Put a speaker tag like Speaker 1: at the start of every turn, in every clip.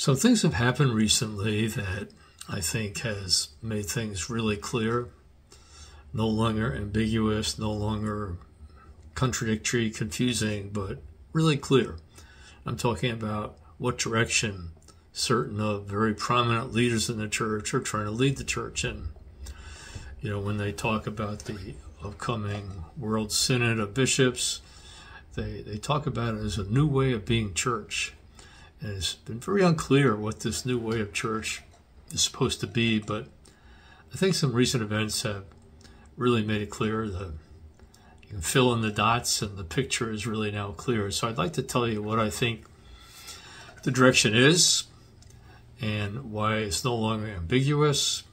Speaker 1: So things have happened recently that I think has made things really clear, no longer ambiguous, no longer contradictory, confusing, but really clear. I'm talking about what direction certain of very prominent leaders in the church are trying to lead the church in. You know, when they talk about the upcoming World Synod of Bishops, they, they talk about it as a new way of being church. And it's been very unclear what this new way of church is supposed to be, but I think some recent events have really made it clear that you can fill in the dots and the picture is really now clear. So I'd like to tell you what I think the direction is and why it's no longer ambiguous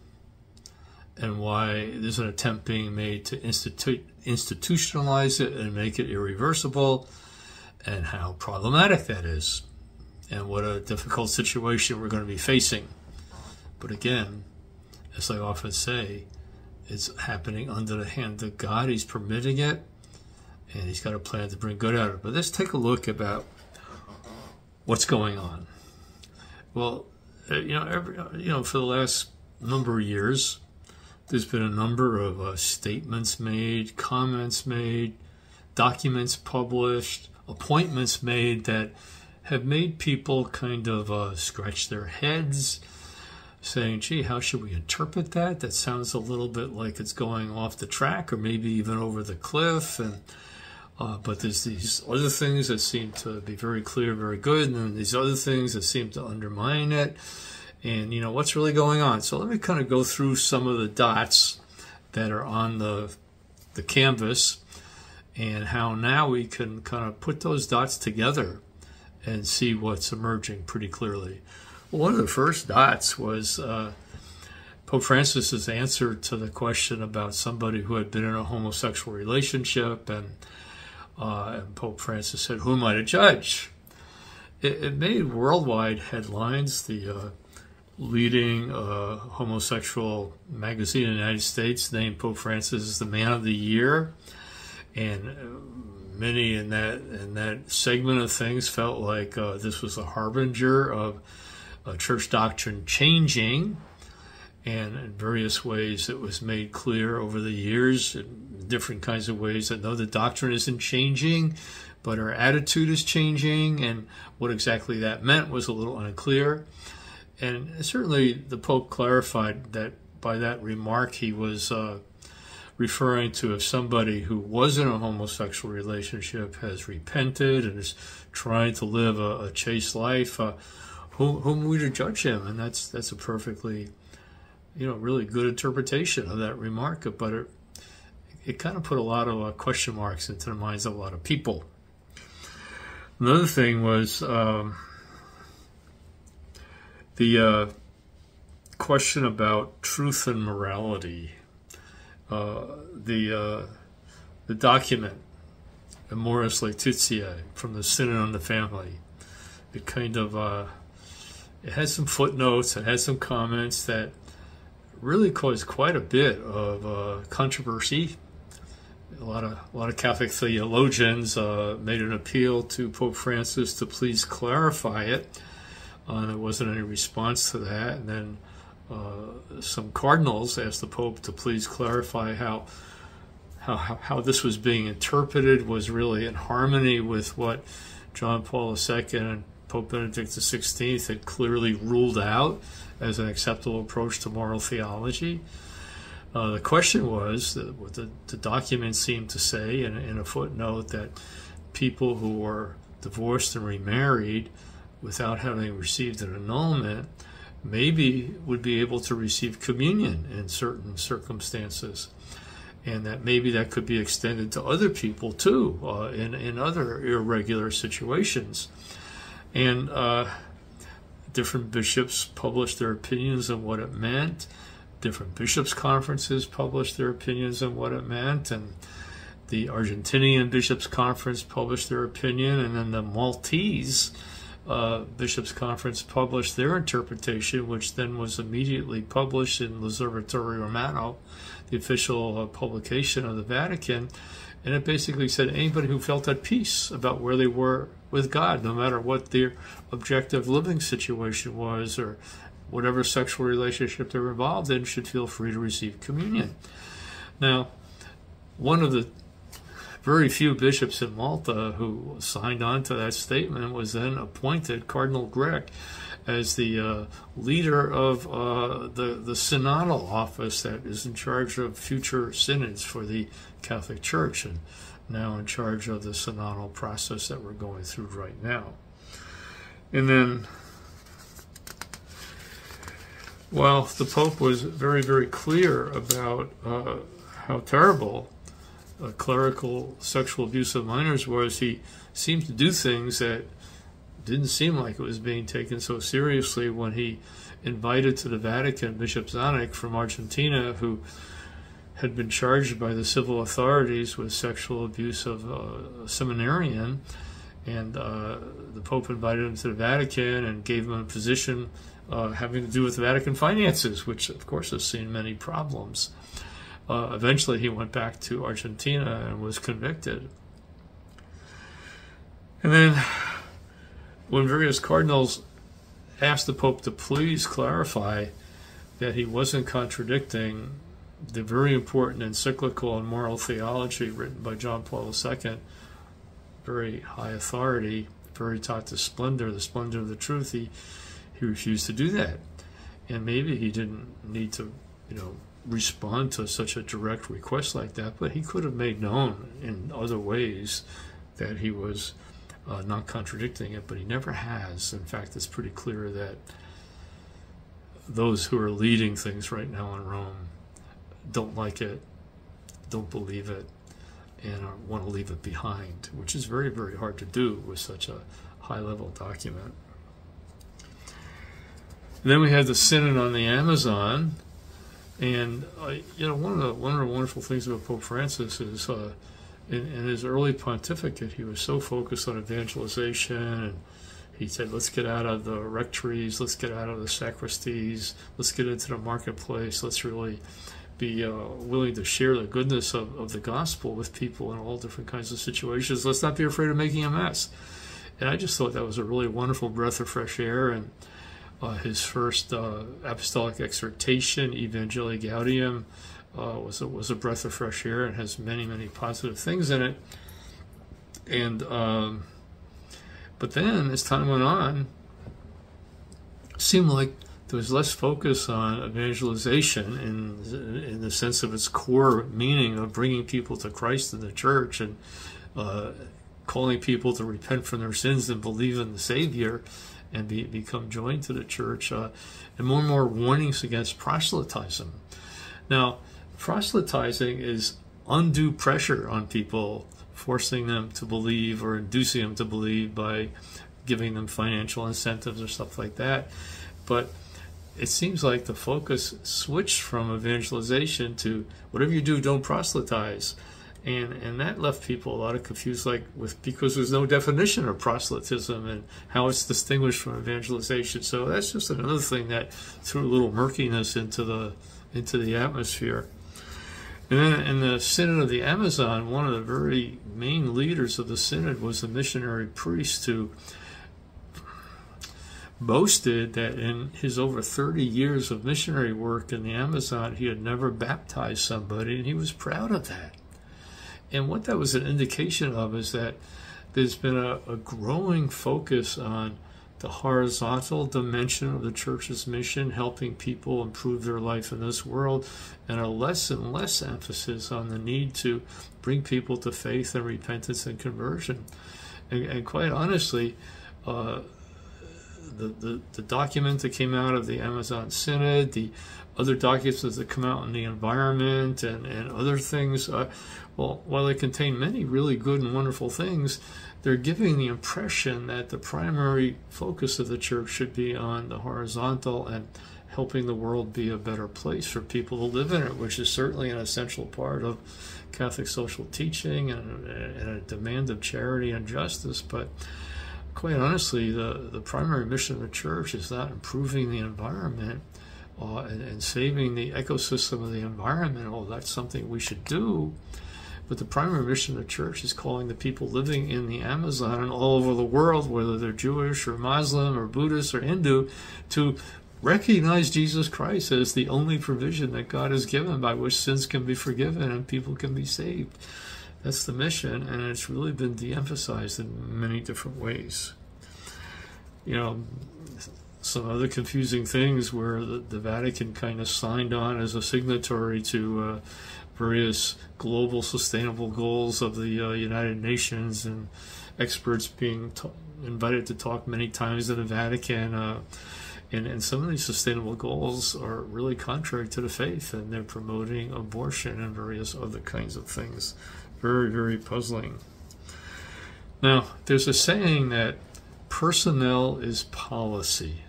Speaker 1: and why there's an attempt being made to institute, institutionalize it and make it irreversible and how problematic that is and what a difficult situation we're going to be facing. But again, as I often say, it's happening under the hand of God. He's permitting it, and He's got a plan to bring good out of it. But let's take a look about what's going on. Well, uh, you know, every, you know, for the last number of years, there's been a number of uh, statements made, comments made, documents published, appointments made that have made people kind of uh, scratch their heads, saying, gee, how should we interpret that? That sounds a little bit like it's going off the track or maybe even over the cliff. And uh, But there's these other things that seem to be very clear, very good, and then these other things that seem to undermine it. And, you know, what's really going on? So let me kind of go through some of the dots that are on the, the canvas and how now we can kind of put those dots together and see what's emerging pretty clearly. Well, one of the first dots was uh, Pope Francis's answer to the question about somebody who had been in a homosexual relationship, and, uh, and Pope Francis said, "Who am I to judge?" It, it made worldwide headlines. The uh, leading homosexual magazine in the United States named Pope Francis the Man of the Year, and uh, many in that in that segment of things felt like uh, this was a harbinger of church doctrine changing, and in various ways it was made clear over the years, in different kinds of ways, that no, the doctrine isn't changing, but our attitude is changing, and what exactly that meant was a little unclear. And certainly the Pope clarified that by that remark he was. Uh, referring to if somebody who was in a homosexual relationship has repented and is trying to live a, a chaste life, uh, whom, whom we to judge him? And that's that's a perfectly, you know, really good interpretation of that remark. But it, it kind of put a lot of uh, question marks into the minds of a lot of people. Another thing was um, the uh, question about truth and morality uh, the uh, the document, Amoris Laetitia, from the Synod on the Family. It kind of uh, it has some footnotes, it has some comments that really caused quite a bit of uh, controversy. A lot of a lot of Catholic theologians uh, made an appeal to Pope Francis to please clarify it. Uh, there wasn't any response to that, and then uh, some cardinals asked the Pope to please clarify how, how, how this was being interpreted was really in harmony with what John Paul II and Pope Benedict XVI had clearly ruled out as an acceptable approach to moral theology. Uh, the question was what the, the document seemed to say in, in a footnote that people who were divorced and remarried without having received an annulment maybe would be able to receive communion in certain circumstances. And that maybe that could be extended to other people too, uh, in, in other irregular situations. And uh, different bishops published their opinions on what it meant. Different bishops' conferences published their opinions on what it meant. And the Argentinian Bishops' Conference published their opinion. And then the Maltese uh, Bishops' Conference published their interpretation, which then was immediately published in L'Osservatore Romano, the official uh, publication of the Vatican. And it basically said anybody who felt at peace about where they were with God, no matter what their objective living situation was or whatever sexual relationship they're involved in, should feel free to receive communion. Now, one of the very few bishops in Malta who signed on to that statement was then appointed Cardinal Grech as the uh, leader of uh, the, the synodal office that is in charge of future synods for the Catholic Church and now in charge of the synodal process that we're going through right now. And then, while the Pope was very, very clear about uh, how terrible uh, clerical sexual abuse of minors was, he seemed to do things that didn't seem like it was being taken so seriously when he invited to the Vatican Bishop Zanik from Argentina, who had been charged by the civil authorities with sexual abuse of a seminarian. And uh, the Pope invited him to the Vatican and gave him a position uh, having to do with Vatican finances, which, of course, has seen many problems. Uh, eventually, he went back to Argentina and was convicted. And then, when various cardinals asked the Pope to please clarify that he wasn't contradicting the very important encyclical on moral theology written by John Paul II, very high authority, very taught Veritatis Splendor, the splendor of the truth, he, he refused to do that. And maybe he didn't need to, you know, respond to such a direct request like that, but he could have made known in other ways that he was uh, not contradicting it, but he never has. In fact, it's pretty clear that those who are leading things right now in Rome don't like it, don't believe it, and want to leave it behind, which is very, very hard to do with such a high level document. And then we have the Synod on the Amazon, and uh, you know, one of the one of the wonderful things about Pope Francis is, uh, in, in, his early pontificate, he was so focused on evangelization, and he said, "Let's get out of the rectories, let's get out of the sacristies, let's get into the marketplace, let's really." be uh, willing to share the goodness of, of the gospel with people in all different kinds of situations. Let's not be afraid of making a mess. And I just thought that was a really wonderful breath of fresh air. And his first uh, apostolic exhortation, Evangelii Gaudium, uh, was a, was a breath of fresh air and has many many positive things in it. And um, but then as time went on, it seemed like there was less focus on evangelization in in the sense of its core meaning of bringing people to Christ in the church and uh, calling people to repent from their sins and believe in the Savior and be, become joined to the church, uh, and more and more warnings against proselytism. Now, proselytizing is undue pressure on people, forcing them to believe or inducing them to believe by giving them financial incentives or stuff like that. But it seems like the focus switched from evangelization to whatever you do, don't proselytize and and that left people a lot of confused like with because there's no definition of proselytism and how it's distinguished from evangelization. So that's just another thing that threw a little murkiness into the into the atmosphere. And then in the synod of the amazon one of the very main leaders of the synod was a missionary priest who boasted that in his over 30 years of missionary work in the amazon he had never baptized somebody and he was proud of that and what that was an indication of is that there's been a, a growing focus on the horizontal dimension of the church's mission, helping people improve their life in this world, and a less and less emphasis on the need to bring people to faith and repentance and conversion. And, and quite honestly, uh, the, the, the document that came out of the Amazon Synod, the other documents that come out in the environment, and, and other things, uh, well, while they contain many really good and wonderful things, they're giving the impression that the primary focus of the church should be on the horizontal and helping the world be a better place for people to live in it, which is certainly an essential part of Catholic social teaching and, and a demand of charity and justice. But quite honestly, the, the primary mission of the church is not improving the environment uh, and, and, saving the ecosystem of the environment. Oh, that's something we should do. But the primary mission of the church is calling the people living in the Amazon and all over the world, whether they're Jewish or Muslim or Buddhist or Hindu, to recognize Jesus Christ as the only provision that God has given by which sins can be forgiven and people can be saved. That's the mission, and it's really been de emphasized in many different ways. You know, some other confusing things where the, the Vatican kind of signed on as a signatory to uh, various global sustainable goals of the uh, United Nations and experts being invited to talk many times in the Vatican. Uh, and, and some of these sustainable goals are really contrary to the faith, and they're promoting abortion and various other kinds of things. Very, very puzzling. Now, there's a saying that personnel is policy,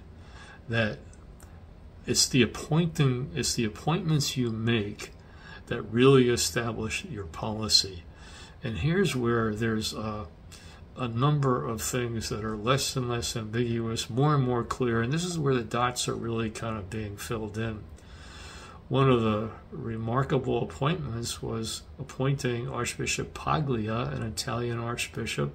Speaker 1: that it's the appointing, it's the appointments you make that really establish your policy. And here's where there's a, a number of things that are less and less ambiguous, more and more clear, and this is where the dots are really kind of being filled in. One of the remarkable appointments was appointing Archbishop Paglia, an Italian archbishop,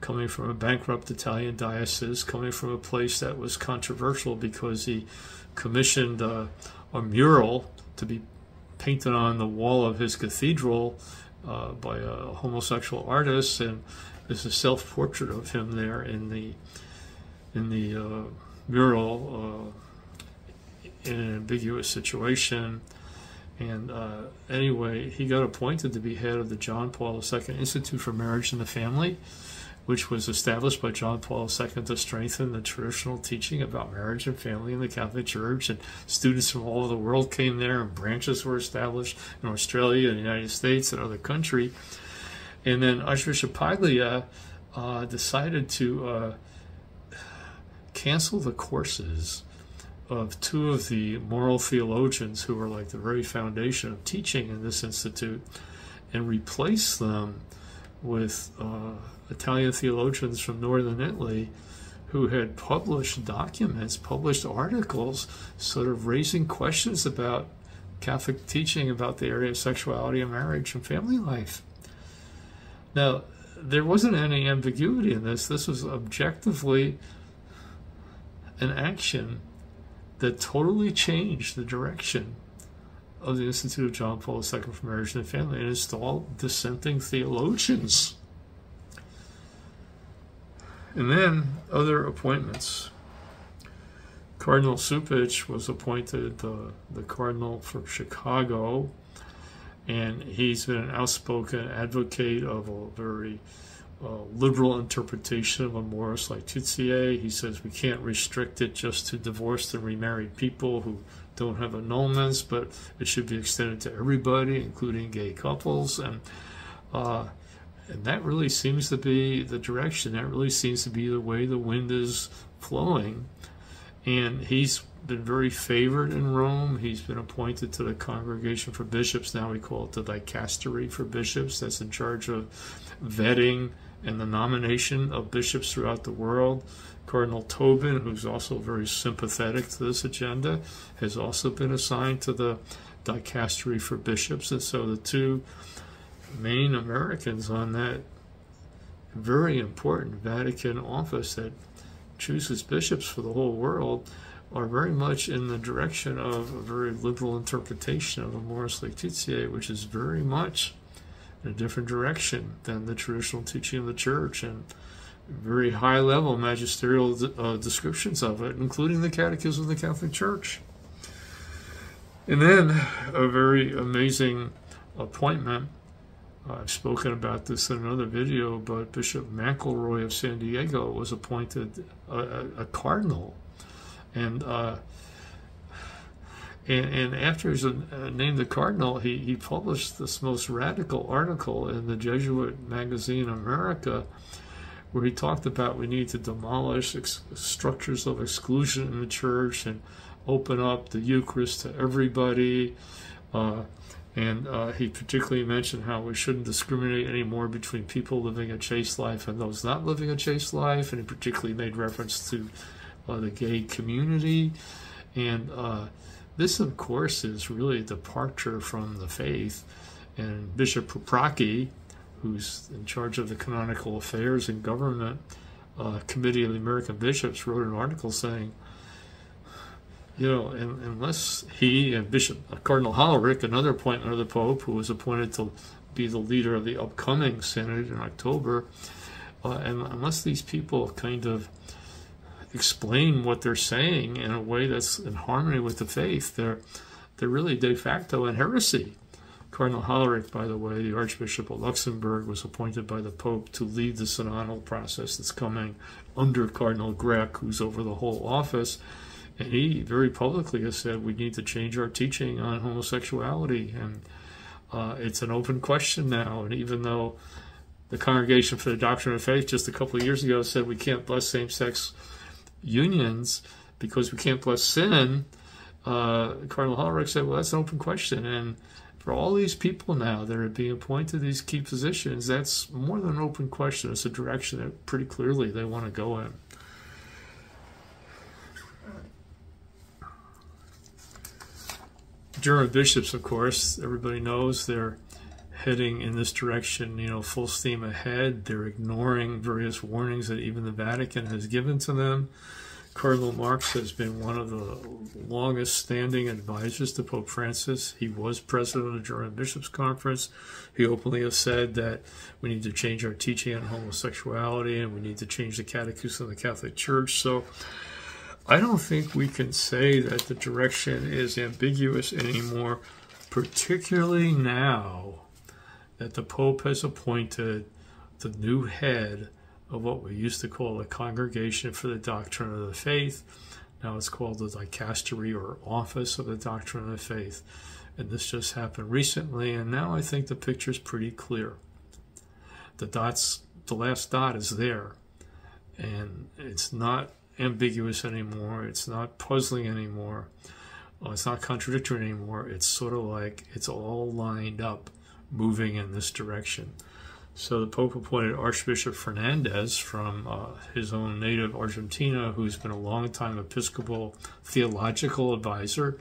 Speaker 1: coming from a bankrupt Italian diocese, coming from a place that was controversial because he commissioned a, a mural to be painted on the wall of his cathedral uh, by a homosexual artist, and there's a self-portrait of him there in the in the uh, mural uh, in an ambiguous situation. And uh, anyway, he got appointed to be head of the John Paul II Institute for Marriage and the Family which was established by John Paul II to strengthen the traditional teaching about marriage and family in the Catholic Church. And students from all over the world came there, and branches were established in Australia, the United States, and other countries. And then Archbishop Paglia uh, decided to uh, cancel the courses of two of the moral theologians who were like the very foundation of teaching in this institute and replace them with uh, Italian theologians from northern Italy who had published documents, published articles, sort of raising questions about Catholic teaching about the area of sexuality and marriage and family life. Now, there wasn't any ambiguity in this. This was objectively an action that totally changed the direction of the Institute of John Paul II for Marriage and Family and installed dissenting theologians and then other appointments. Cardinal Cupich was appointed the, the cardinal for Chicago, and he's been an outspoken advocate of a very uh, liberal interpretation of Amoris Laetitia. He says we can't restrict it just to divorced and remarried people who don't have annulments, but it should be extended to everybody, including gay couples. And uh, and that really seems to be the direction. That really seems to be the way the wind is flowing. And he's been very favored in Rome. He's been appointed to the Congregation for Bishops. Now we call it the Dicastery for Bishops. That's in charge of vetting and the nomination of bishops throughout the world. Cardinal Tobin, who's also very sympathetic to this agenda, has also been assigned to the Dicastery for Bishops. And so the two main Americans on that very important Vatican office that chooses bishops for the whole world are very much in the direction of a very liberal interpretation of Amoris Laetitia, which is very much in a different direction than the traditional teaching of the church and very high level magisterial uh, descriptions of it, including the Catechism of the Catholic Church. And then a very amazing appointment I've spoken about this in another video, but Bishop McElroy of San Diego was appointed a, a, a cardinal, and uh, and, and after he's uh, named the cardinal, he, he published this most radical article in the Jesuit magazine America, where he talked about we need to demolish structures of exclusion in the church and open up the Eucharist to everybody. Uh, And uh, he particularly mentioned how we shouldn't discriminate anymore between people living a chaste life and those not living a chaste life. And he particularly made reference to uh, the gay community. And uh, this, of course, is really a departure from the faith. And Bishop Paprocki, who's in charge of the canonical affairs and government uh, committee of the American bishops, wrote an article saying, you know, unless he and Bishop uh, Cardinal Hollerich, another appointment of the Pope, who was appointed to be the leader of the upcoming synod in October, uh, and unless these people kind of explain what they're saying in a way that's in harmony with the faith, they're they're really de facto in heresy. Cardinal Hollerich, by the way, the Archbishop of Luxembourg, was appointed by the Pope to lead the synodal process that's coming under Cardinal Grech, who's over the whole office. And he very publicly has said we need to change our teaching on homosexuality. And uh, it's an open question now. And even though the Congregation for the Doctrine of Faith just a couple of years ago said we can't bless same sex unions because we can't bless sin, uh, Cardinal Hollerich said, well, that's an open question. And for all these people now that are being appointed to these key positions, that's more than an open question. It's a direction that pretty clearly they want to go in. German bishops, of course, everybody knows they're heading in this direction, you know, full steam ahead. They're ignoring various warnings that even the Vatican has given to them. Cardinal Marx has been one of the longest standing advisors to Pope Francis. He was president of the German Bishops' Conference. He openly has said that we need to change our teaching on homosexuality and we need to change the catechism of the Catholic Church. So I don't think we can say that the direction is ambiguous anymore, particularly now that the Pope has appointed the new head of what we used to call the Congregation for the Doctrine of the Faith. Now it's called the Dicastery or Office of the Doctrine of the Faith. And this just happened recently, and now I think the picture is pretty clear. The dots, the last dot is there, and it's not ambiguous anymore. It's not puzzling anymore. Well, it's not contradictory anymore. It's sort of like it's all lined up, moving in this direction. So the Pope appointed Archbishop Fernandez from uh, his own native Argentina, who's been a long-time Episcopal theological advisor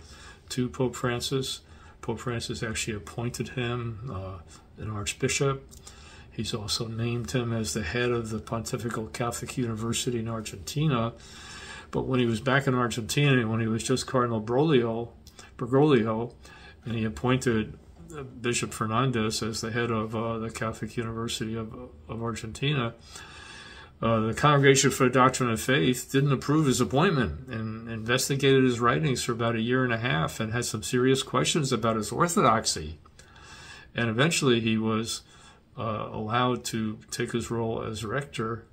Speaker 1: to Pope Francis. Pope Francis actually appointed him uh, an archbishop. He's also named him as the head of the Pontifical Catholic University in Argentina. But when he was back in Argentina, when he was just Cardinal Broglio, Bergoglio, and he appointed Bishop Fernandez as the head of uh, the Catholic University of, of Argentina, uh, the Congregation for the Doctrine of Faith didn't approve his appointment and investigated his writings for about a year and a half and had some serious questions about his orthodoxy. And eventually he was uh, allowed to take his role as rector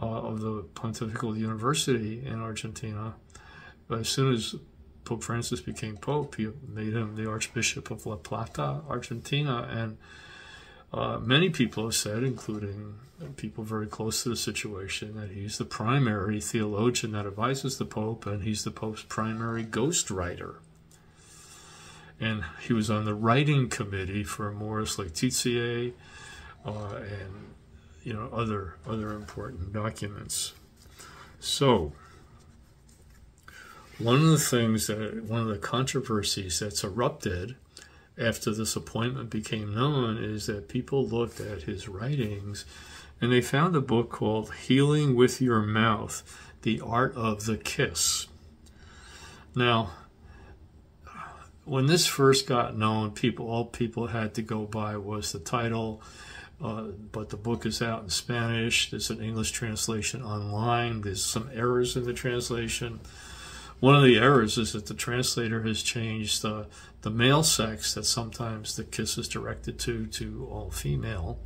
Speaker 1: uh, of the Pontifical University in Argentina. But as soon as Pope Francis became Pope, he made him the Archbishop of La Plata, Argentina, and uh, many people have said, including people very close to the situation, that he's the primary theologian that advises the Pope, and he's the Pope's primary ghostwriter. And he was on the writing committee for Amoris Laetitia uh, and you know other other important documents. So one of the things that, one of the controversies that's erupted after this appointment became known is that people looked at his writings and they found a book called Healing with Your Mouth The Art of the Kiss. Now, when this first got known, people all people had to go by was the title, uh, but the book is out in Spanish. There's an English translation online. There's some errors in the translation. One of the errors is that the translator has changed the, the male sex that sometimes the kiss is directed to to all female,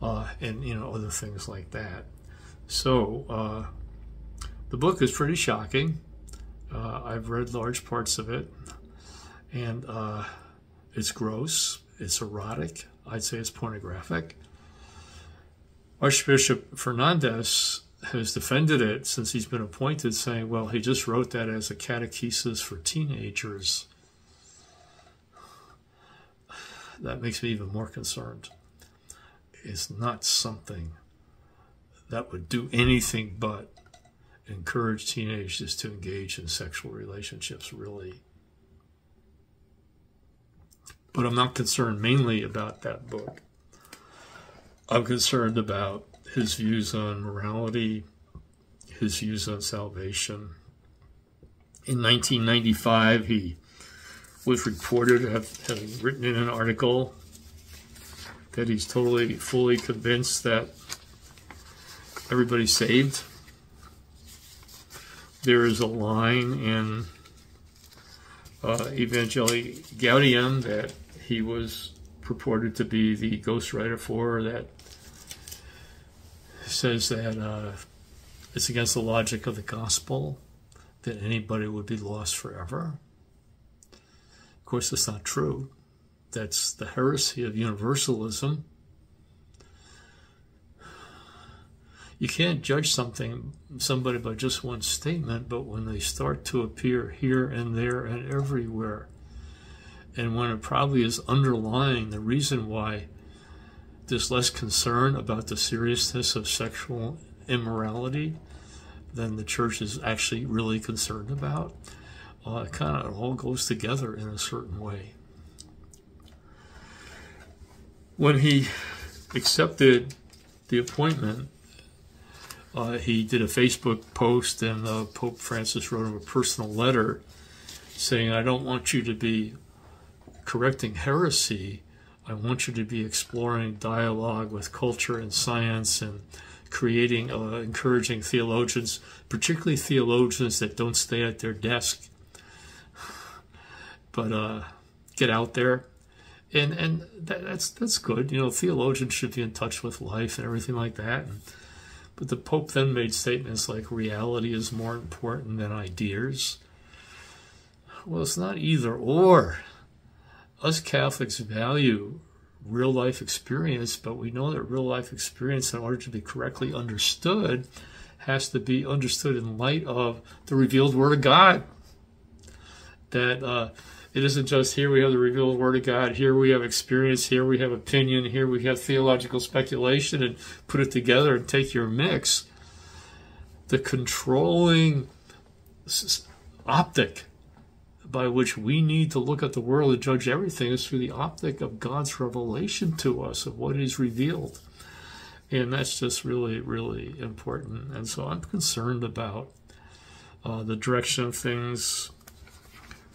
Speaker 1: uh, and you know other things like that. So uh, the book is pretty shocking. Uh, I've read large parts of it, and uh, it's gross. It's erotic. I'd say it's pornographic. Archbishop Fernandez has defended it since he's been appointed, saying, well, he just wrote that as a catechesis for teenagers. that makes me even more concerned, It's not something that would do anything but encourage teenagers to engage in sexual relationships, really. But I'm not concerned mainly about that book. I'm concerned about his views on morality, his views on salvation. In 1995, he was reported having written in an article that he's totally, fully convinced that everybody's saved. There is a line in uh, Evangelii Gaudium that he was purported to be the ghostwriter for that says that uh, it's against the logic of the gospel that anybody would be lost forever. Of course, that's not true. That's the heresy of universalism. You can't judge something, somebody by just one statement, but when they start to appear here and there and everywhere, and when it probably is underlying the reason why there's less concern about the seriousness of sexual immorality than the church is actually really concerned about. Uh, it kind of all goes together in a certain way. When he accepted the appointment, uh, he did a Facebook post, and uh, Pope Francis wrote him a personal letter saying, I don't want you to be correcting heresy. I want you to be exploring dialogue with culture and science and creating, uh, encouraging theologians, particularly theologians that don't stay at their desk, but uh, get out there. And and that, that's that's good. You know, theologians should be in touch with life and everything like that. And, but the Pope then made statements like reality is more important than ideas. Well, it's not either or. Us Catholics value real life experience, but we know that real life experience, in order to be correctly understood, has to be understood in light of the revealed Word of God. That uh, it isn't just here we have the revealed Word of God, here we have experience, here we have opinion, here we have theological speculation, and put it together and take your mix. The controlling optic by which we need to look at the world and judge everything is through the optic of God's revelation to us of what is revealed. And that's just really, really important. And so I'm concerned about uh, the direction of things.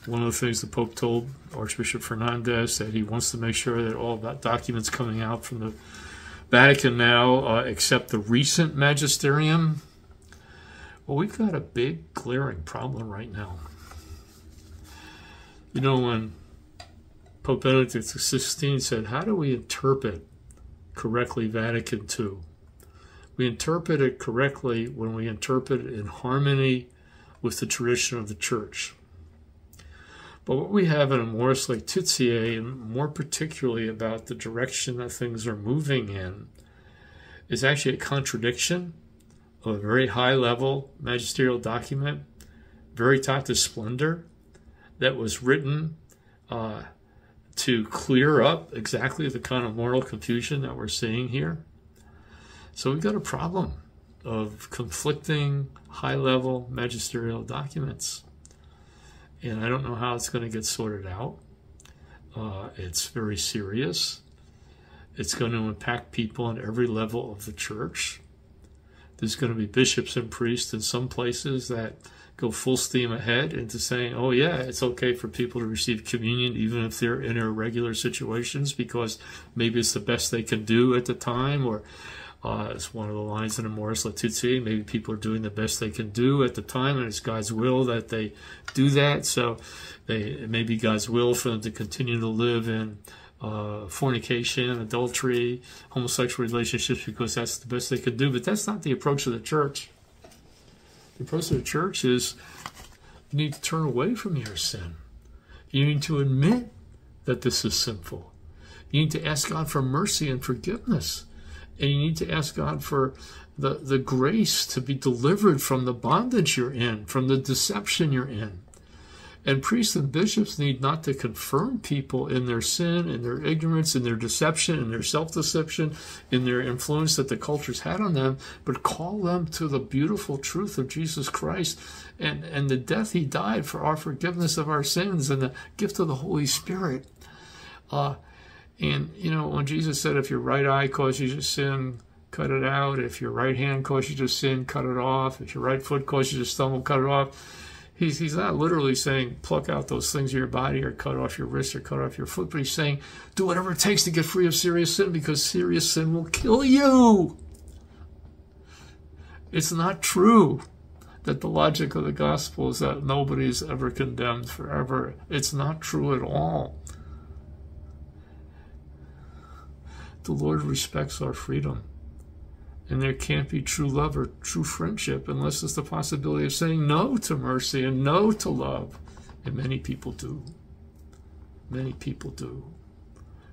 Speaker 1: One of the things the Pope told Archbishop Fernandez that he wants to make sure that all that documents coming out from the Vatican now, uh, except the recent magisterium. Well, we've got a big glaring problem right now. You know, when Pope Benedict XVI said, How do we interpret correctly Vatican II? We interpret it correctly when we interpret it in harmony with the tradition of the Church. But what we have in Amoris Laetitia, and more particularly about the direction that things are moving in, is actually a contradiction of a very high level magisterial document, Veritatis Splendor, that was written uh, to clear up exactly the kind of moral confusion that we're seeing here. So we've got a problem of conflicting high level magisterial documents. And I don't know how it's going to get sorted out. Uh, it's very serious. It's going to impact people on every level of the church. There's going to be bishops and priests in some places that go full steam ahead into saying, oh, yeah, it's okay for people to receive communion even if they're in irregular situations because maybe it's the best they can do at the time or uh, it's one of the lines in Amoris Laetitia. Maybe people are doing the best they can do at the time, and it's God's will that they do that. So, they, it may be God's will for them to continue to live in uh, fornication, adultery, homosexual relationships because that's the best they could do. But that's not the approach of the church. The approach of the church is you need to turn away from your sin. You need to admit that this is sinful. You need to ask God for mercy and forgiveness. And you need to ask God for the, the grace to be delivered from the bondage you're in, from the deception you're in. And priests and bishops need not to confirm people in their sin, in their ignorance, in their deception, in their self deception, in their influence that the culture's had on them, but call them to the beautiful truth of Jesus Christ and, and the death he died for our forgiveness of our sins and the gift of the Holy Spirit. Uh, and, you know, when Jesus said, if your right eye causes you to sin, cut it out. If your right hand causes you to sin, cut it off. If your right foot causes you to stumble, cut it off He's, he's not literally saying pluck out those things of your body or cut off your wrist or cut off your foot, but he's saying do whatever it takes to get free of serious sin because serious sin will kill you. It's not true that the logic of the gospel is that nobody is ever condemned forever. It's not true at all. The Lord respects our freedom. And there can't be true love or true friendship unless there's the possibility of saying no to mercy and no to love. And many people do. Many people do.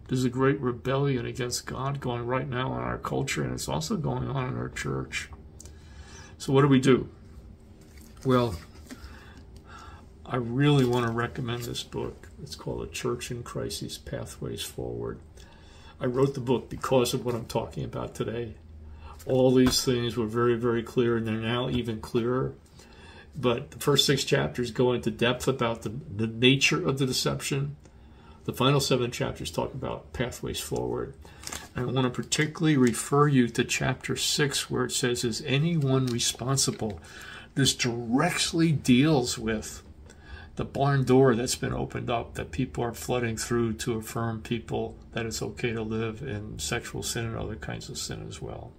Speaker 1: There's a great rebellion against God going right now in our culture, and it's also going on in our church. So, what do we do? Well, I really want to recommend this book. It's called A Church in Crisis Pathways Forward. I wrote the book because of what I'm talking about today all these things were very, very clear, and they're now even clearer. But the first six chapters go into depth about the, the nature of the deception. The final seven chapters talk about pathways forward. I want to particularly refer you to chapter six, where it says, Is anyone responsible? This directly deals with the barn door that's been opened up that people are flooding through to affirm people that it's okay to live in sexual sin and other kinds of sin as well.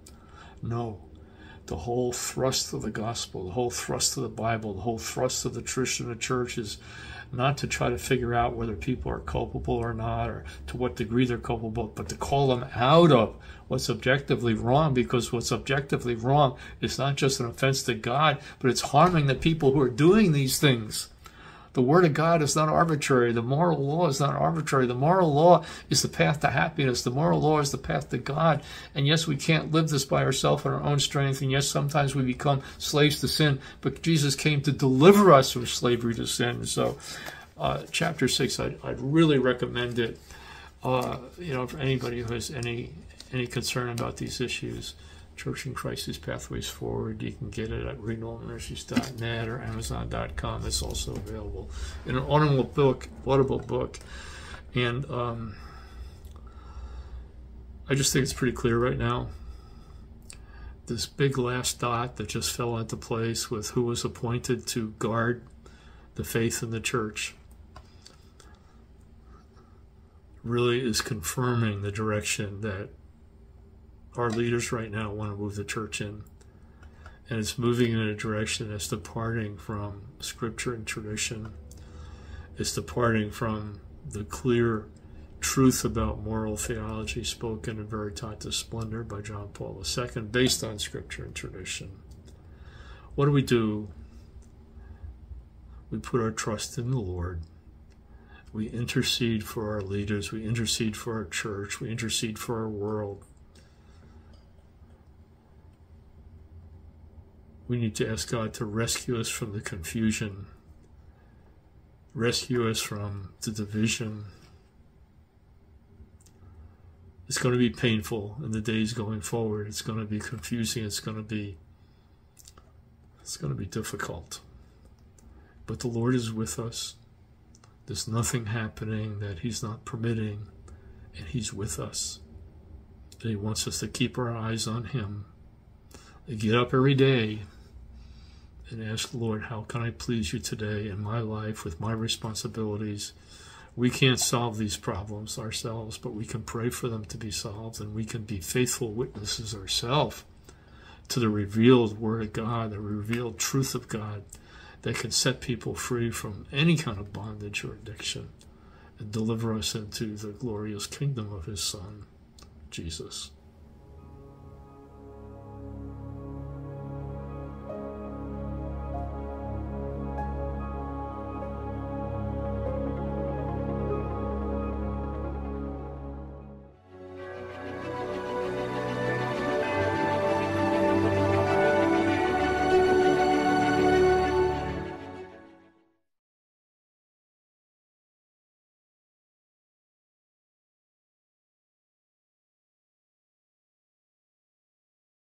Speaker 1: No. The whole thrust of the gospel, the whole thrust of the Bible, the whole thrust of the tradition of the church is not to try to figure out whether people are culpable or not, or to what degree they're culpable, but to call them out of what's objectively wrong, because what's objectively wrong is not just an offense to God, but it's harming the people who are doing these things. The Word of God is not arbitrary. The moral law is not arbitrary. The moral law is the path to happiness. The moral law is the path to God. And yes, we can't live this by ourselves in our own strength. And yes, sometimes we become slaves to sin. But Jesus came to deliver us from slavery to sin. So, uh, chapter six, I'd, I'd, really recommend it. Uh, you know, for anybody who has any any concern about these issues. Church in Crisis Pathways Forward. You can get it at renewalministries.net or amazon.com. It's also available in an audible book, audible book. And um, I just think it's pretty clear right now. This big last dot that just fell into place with who was appointed to guard the faith in the church really is confirming the direction that our leaders right now want to move the church in. And it's moving in a direction that's departing from scripture and tradition. It's departing from the clear truth about moral theology spoken in Veritatis Splendor by John Paul II, based on scripture and tradition. What do we do? We put our trust in the Lord. We intercede for our leaders. We intercede for our church. We intercede for our world. We need to ask God to rescue us from the confusion, rescue us from the division. It's going to be painful in the days going forward. It's going to be confusing. It's going to be it's going to be difficult. But the Lord is with us. There's nothing happening that He's not permitting, and He's with us. And He wants us to keep our eyes on Him. Get up every day and ask, Lord, how can I please you today in my life with my responsibilities? We can't solve these problems ourselves, but we can pray for them to be solved, and we can be faithful witnesses ourselves to the revealed Word of God, the revealed truth of God that can set people free from any kind of bondage or addiction and deliver us into the glorious kingdom of His Son, Jesus.